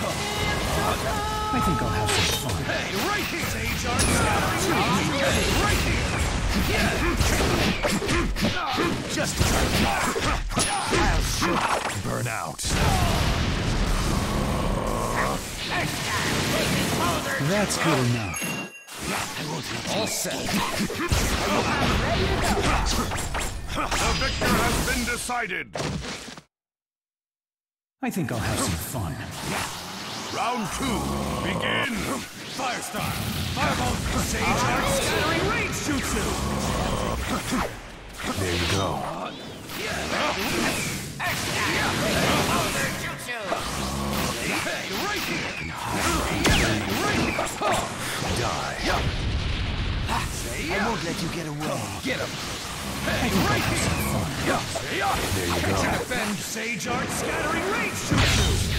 I think I'll have some fun. Hey, right here. Sage Art Hey, right here. Just I'll shoot. Burn out. That's good enough. All set. The victor has been decided. I think I'll have some fun. Round two, begin. Firestar. Fireball. Sage Art scattering range jutsu. There you go. Hey, right here. Die. I won't let you get away. Get him. Hey, right here. Yeah. There you Can't you go. defend? Sage Art scattering range jutsu.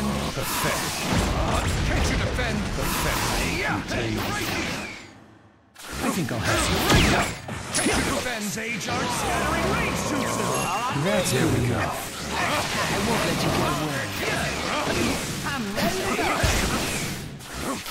You defend? Pathetic. Can't you defend? Yeah. Hey, right here. I think I'll have some Can't you defend? Sage scattering range jutsu. That's good enough.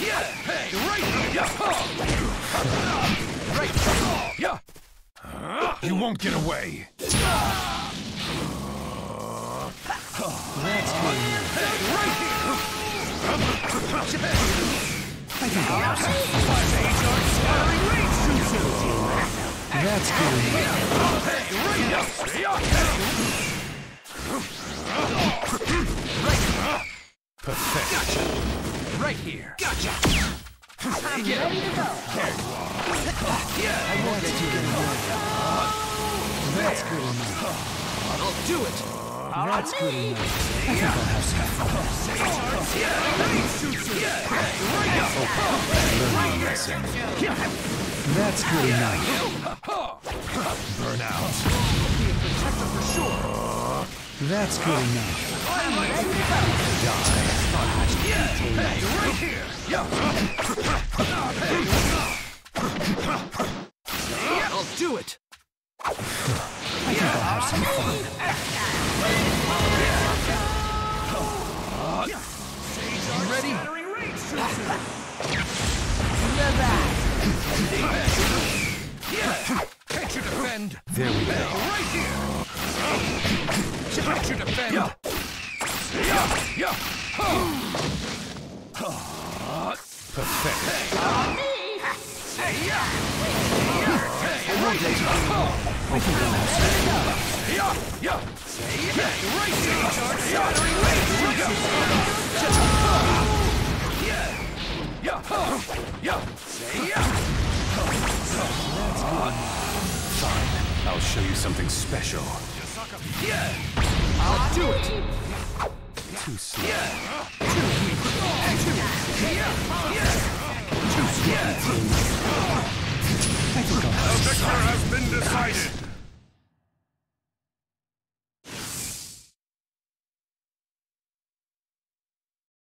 Yeah. Hey, right here. Yeah. Right. Yeah. You won't get away. I think I'll have some fun. Sage Art scattering range jutsu. That's good enough. Right here. Right here. Gotcha. I'm ready to go. There you are. Yeah. I won't let you get away. That's good enough. I'll do it. That's good enough. I think I'll have some fun. Yeah. Range jutsu. Yeah. Hey, right here. That's good enough. Burn out. Protector for. That's good enough. Yeah. Hey, right here. Defend? There we go. Right here. Can't you defend? Yeah. Yeah. Pathetic. Hey, yeah. Hey, right here. I think I'll have some fun. Yeah. Yeah. Right here. Scattering range jutsu. Yeah. Yeah. Yeah. Yeah. I'll show you something special. Yeah. I'll do it. Too slow. Yeah. Yeah. Yeah. I think I'll have